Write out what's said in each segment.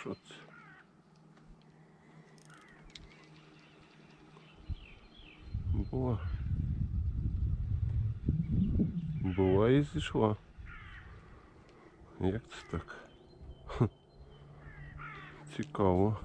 що це? Була. Була і зійшла. Як це так? Хм. Цікаво.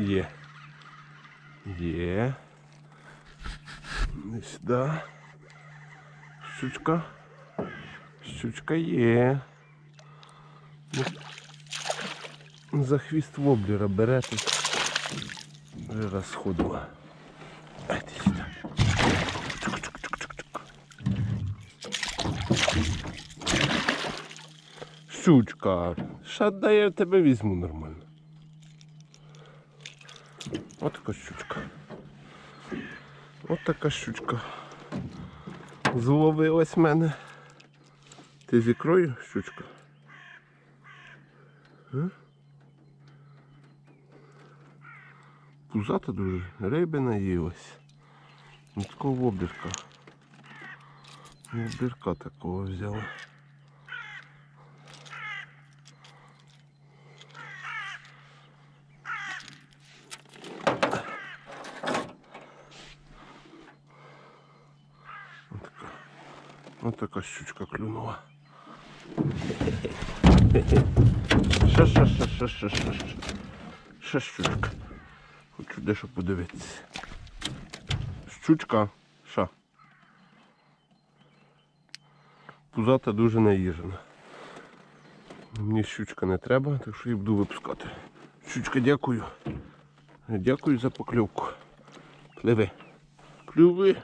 Є. Є. Не сюди. Щучка. Щучка є. За хвіст воблера берете. Вже розходила. Дайте сюди. Щучка. Шат я в тебе візьму нормально. От така щучка. От така щучка. Зловилась мене. Ти з ікрою щучка? А? Пузата дуже. Риби наїлась. Такого воблірка. Воблірка такого взяла. Ось така щучка клюнула. Ша, ша, ша, ша, ша, ша. Ще щучка. Хочу дещо подивитися. Щучка. Ша. Пузата дуже наїжена. Мені щучка не треба, так що її буду випускати. Щучка, дякую. Дякую за покльовку. Пливи. Пливи.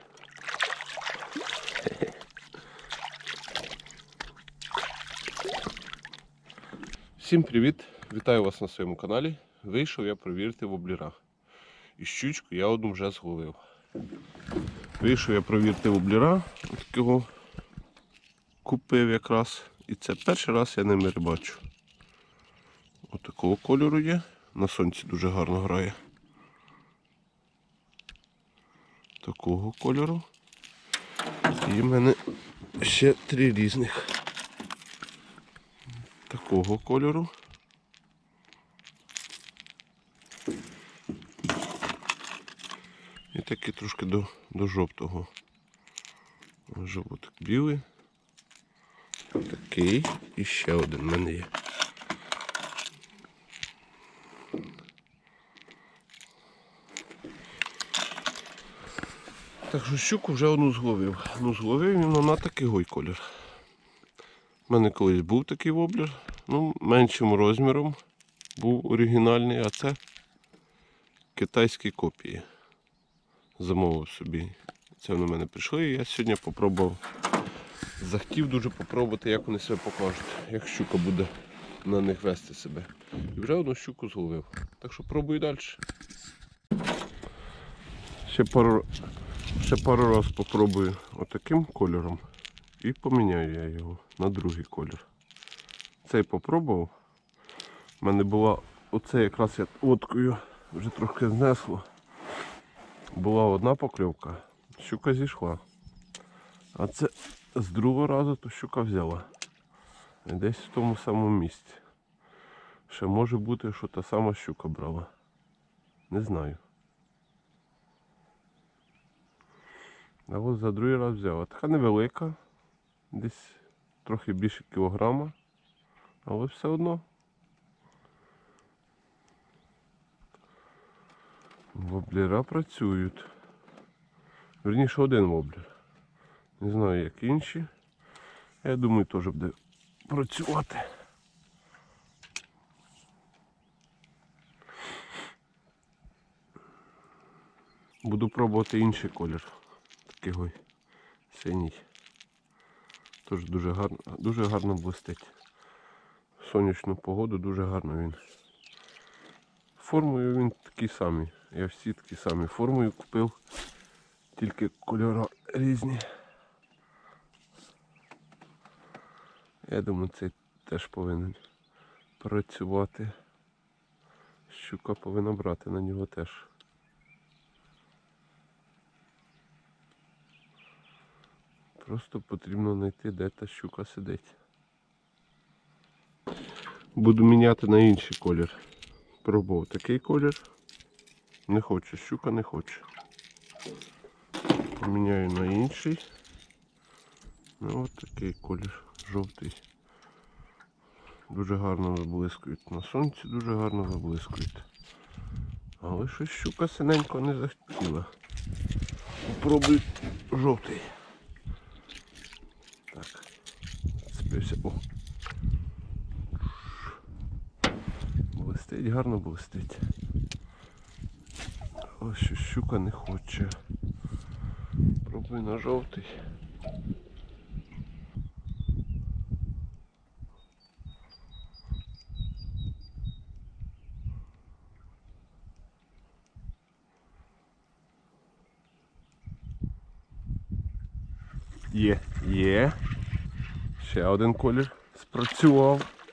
Всім привіт! Вітаю вас на своєму каналі. Вийшов я провірити вобліра. І щучку я одну вже зловив. Вийшов я провірити вобліра. Такого купив якраз. І це перший раз я ними рибачу. Ось такого кольору є. На сонці дуже гарно грає. Такого кольору. І в мене ще три різних такого кольору. І такий трошки до, до жовтого. Жовтик білий. Такий і ще один в мене є. Так що щуку вже одну зловив. Ну зловив він вона такий гой колір. У мене колись був такий воблер, ну, меншим розміром, був оригінальний, а це китайські копії. Замовив собі. Це вони в мене прийшли і я сьогодні попробував. Захотів дуже попробувати, як вони себе покажуть, як щука буде на них вести себе. І вже одну щуку зловив. Так що пробую далі. Ще пару, ще пару разів попробую отаким кольором. І поміняю я його на другий колір. Цей попробував. У мене була оце якраз я лодкою вже трохи знесло. Була одна покльовка, щука зійшла. А це з другого разу то щука взяла. Десь в тому самому місці. Ще може бути, що та сама щука брала. Не знаю. А от за другий раз взяла. Така невелика. Десь трохи більше кілограма, але все одно. Воблера працюють. Верніше один воблер. Не знаю, як інші. Я думаю, теж буде працювати. Буду пробувати інший колір. Такий ой, синій. Теж дуже гарно, дуже гарно блистить. Сонячну погоду дуже гарно він. Формою він такий самий. Я всі такі самі формою купив. Тільки кольори різні. Я думаю, цей теж повинен працювати. Щука повинна брати на нього теж. Просто потрібно знайти, де та щука сидить. Буду міняти на інший колір. Пробував такий колір. Не хоче, щука не хоче. Поміняю на інший. Ну от такий колір жовтий. Дуже гарно виблискують. На сонці дуже гарно виблискують. Але щось щука синенько не захотіла. Попробуй жовтий. Так. Спився. О. Блистить, гарно блистить. Ось що щука не хоче. Пробуй на жовтий. Є, є. Ще один колір спрацював.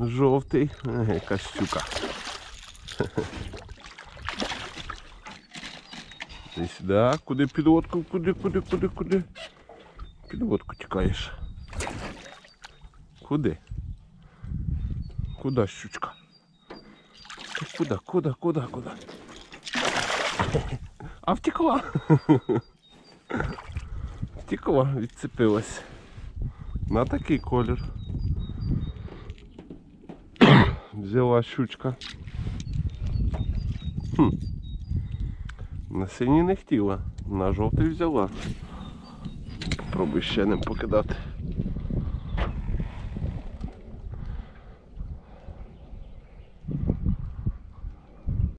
Жовтий. Яка щука. Ти сюди, куди під лодку, куди, куди, куди, куди? Під лодку тікаєш. Куди? Куди щучка? Куди, куди, куди, куди? А втекла. Втекла, відцепилась. На такий колір. Взяла щучка. Хм. На синій не хотіла, на жовтий взяла. Попробуй ще ним покидати.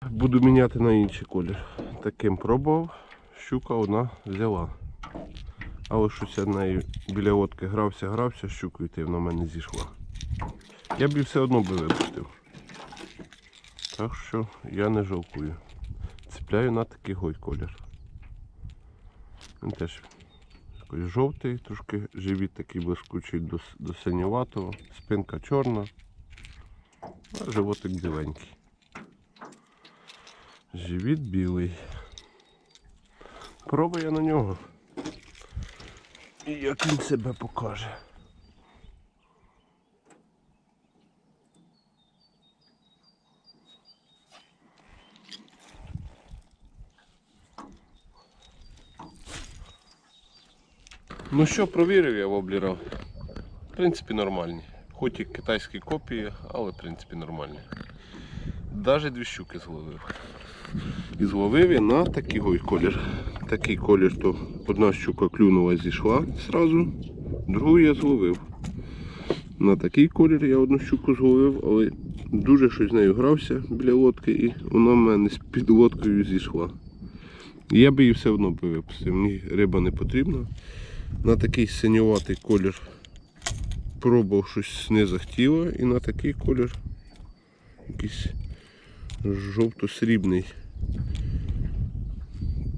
Буду міняти на інший колір. Таким пробував, щука одна взяла. Але щось я нею біля лодки грався, грався, щукою ти вона в мене зійшла. Я б її все одно би випустив. Так що я не жалкую. Цепляю на такий гой колір. Він теж такий жовтий, трошки живіт такий блискучий до, до синюватого, спинка чорна, а животик біленький. Живіт білий. Пробую я на нього. І як він себе покаже. Ну що, провірив я воблера. В принципі, нормальні. Хоч і китайські копії, але в принципі нормальні. Навіть дві щуки зловив. І зловив я на такий ой, колір. Такий колір, то одна щука клюнула зійшла зразу, другу я зловив. На такий колір я одну щуку зловив, але дуже щось з нею грався біля лодки і вона в мене під лодкою зійшла. Я би її все одно випустив, мені риба не потрібна. На такий синюватий колір пробував щось не захотіло і на такий колір якийсь жовто-срібний.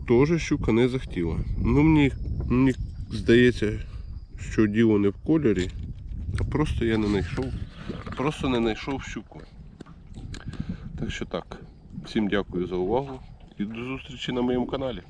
Теж щука не захотіла. Ну мені, мені здається, що діло не в кольорі, а просто я не знайшов. Просто не знайшов щуку. Так що так. Всім дякую за увагу і до зустрічі на моєму каналі.